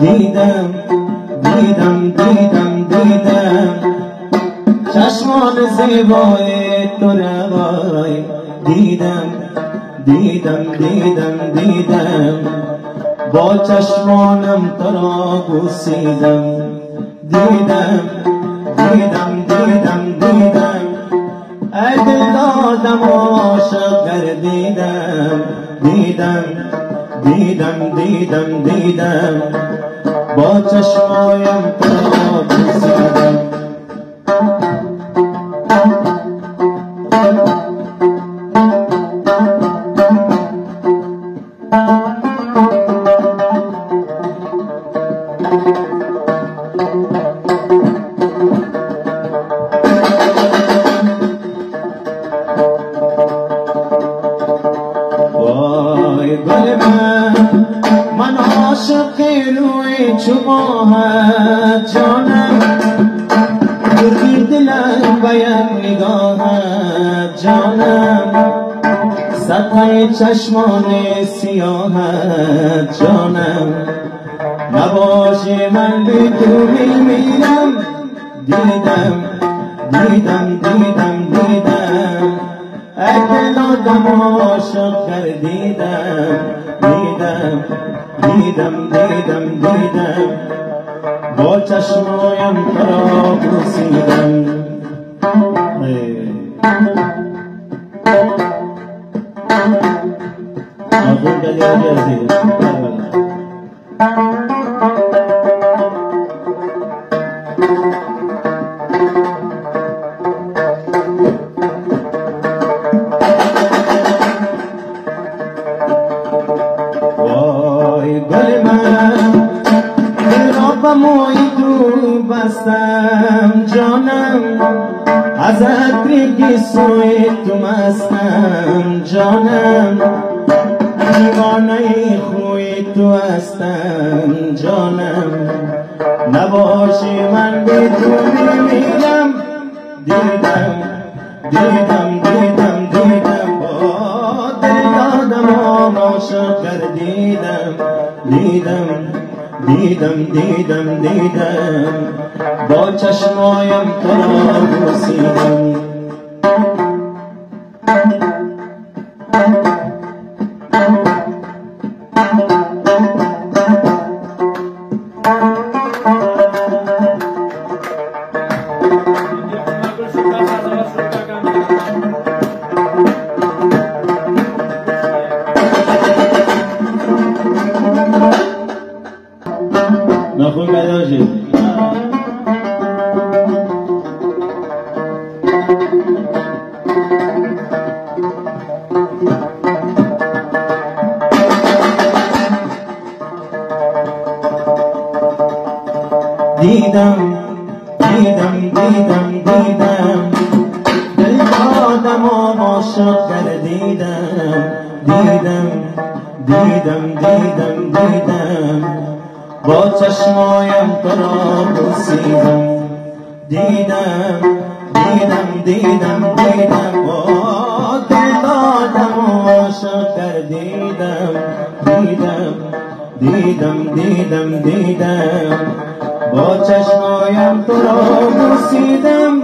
دیدم دیدم دیدم دیدم. چشمان زیبای تو روای دیدم دیدم دیدم دیدم. با چشمانم تو را بوسیدم دیدم دیدم دیدم دیدم. ای دل دادم عاشق گردیدم. دیدم دیدم دیدم دیدم. با چشمایم تو را بوسیدم سطح چشمان سیاهت جانم. نباشه من به تو میمیرم دیدم دیدم دیدم دیدم ای دل آدم عاشق کردیدم دیدم دیدم دیدم دیدم با چشمایم تو را بوسیدم آخون دلی جانم از عطری سوی تو مستم جانم. دیوانه خوی تو هستم جانم. نباشی من به تو میمیرم دیدم دیدم دیدم دیدم. با دل دادم عاشق کردیدم دیدم دیدم. دیدم دیدم با چشمایم تو را بوسیدم. أخوي مدوجي ديدم ديدم ديدم ديدم. دل آدم و عاشق در ديدم ديدم ديدم ديدم دیدم. با چشمایم تو را بوسیدم دیدم دیدم دیدم دیدم. با دل دادم و عاشق کردیدم. دیدم دیدم دیدم دیدم. با چشمایم تو را بوسیدم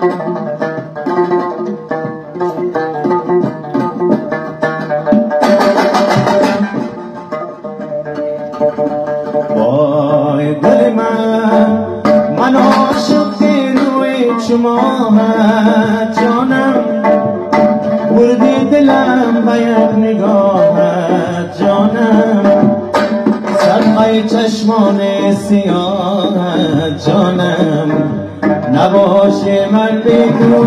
وای گل من من عاشق روی چماهت جانم بردی دلم به یک نگاهت. جانم صدقه چشمان سیاهت. جانم نباشه من بی تو